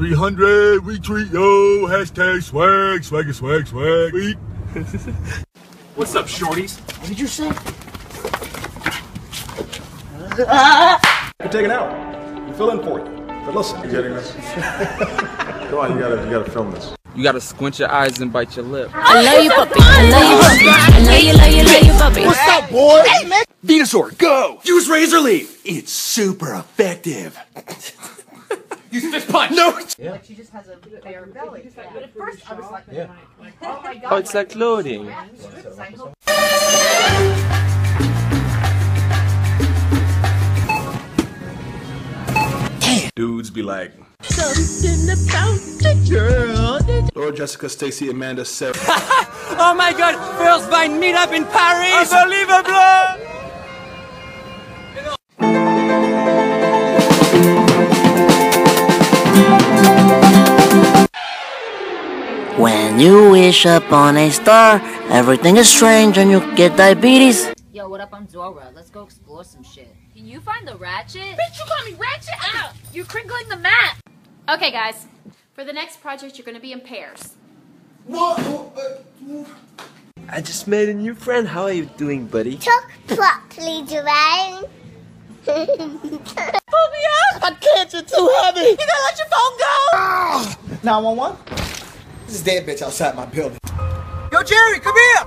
300, we treat yo. Hashtag swag, swag, swag, swag. We. What's up, shorties? What did you say? You're taking out. You fill in for you. But listen, you getting this? Come on, you gotta, you gotta film this. You gotta squint your eyes and bite your lip. I love you, puppy. I love you, puppy. I love you, love you, love you, puppy. What's up, boy? Hey, man. Venusaur, go! Use Razor Leaf. It's super effective. Use Fist Punch. No. Like she just has a bare belly. But at first I was like, oh my god. Oh, it's like clothing. I hope Dudes be like, Laura Jessica, Stacy, Amanda, Sarah. Oh my god, first Vine meetup in Paris! Unbelievable! When you wish upon a star, everything is strange and you get diabetes. Yo, what up? I'm Zora. Let's go explore some shit. Can you find the ratchet? Bitch, you call me ratchet? Ow! You're crinkling the map! Okay, guys. For the next project, you're gonna be in pairs. What? I just made a new friend. How are you doing, buddy? Talk properly, Jermaine. I can't, you're too heavy. You gotta let your phone go. Ah. 911? This is dead bitch outside my building. Yo, Jerry, come here.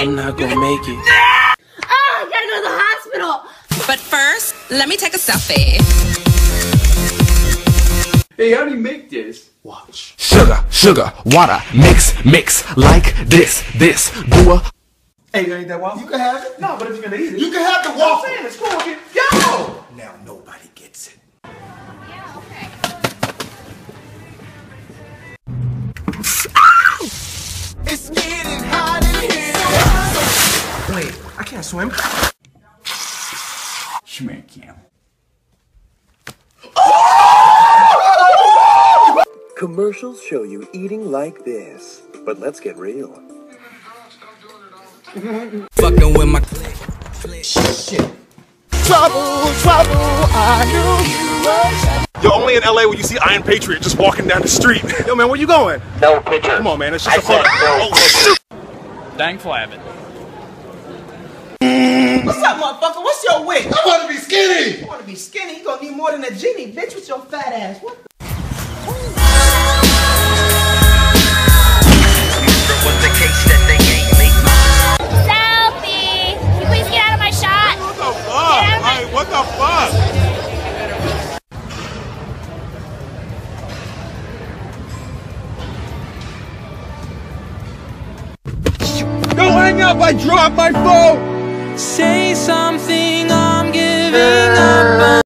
I'm not gonna make it. Oh, I gotta go to the hospital! But first, let me take a selfie. Hey, how do you make this? Watch. Sugar, sugar, water, mix, mix, like this, this, do a. Hey, you ain't that waffle? You can have it. No, but if you're gonna eat it. You can have the waffle. Man, it's cool. Get, yo! Now nobody Wait, I can't swim. Schmack him. Commercials show you eating like this, but let's get real. Fucking with my click, shit. Trouble, trouble, I knew you were. You're only in LA when you see Iron Patriot just walking down the street. Yo, man, where you going? No picture. Come on, man. It's just a photo. Oh, shoot. dang flabbing. What's up, motherfucker? What's your weight? I want to be skinny. You wanna be skinny? You gonna need more than a genie, bitch, with your fat ass. What the Selfie! Can you please get out of my shot? What the fuck? Like, what the fuck? Don't hang up! I dropped my phone! Say something, I'm giving up.